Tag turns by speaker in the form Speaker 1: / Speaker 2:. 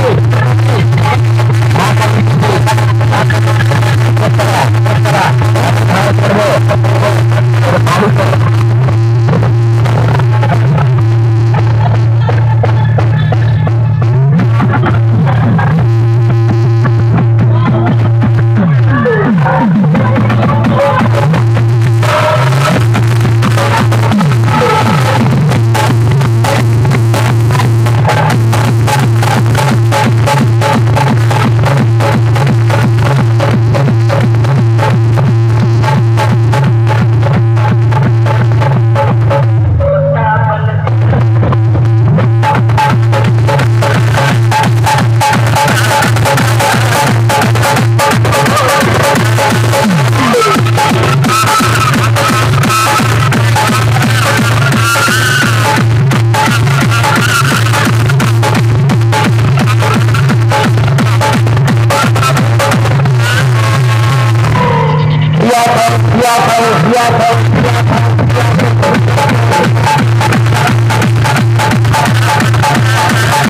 Speaker 1: Oh! Yeah, yeah, yeah, yeah.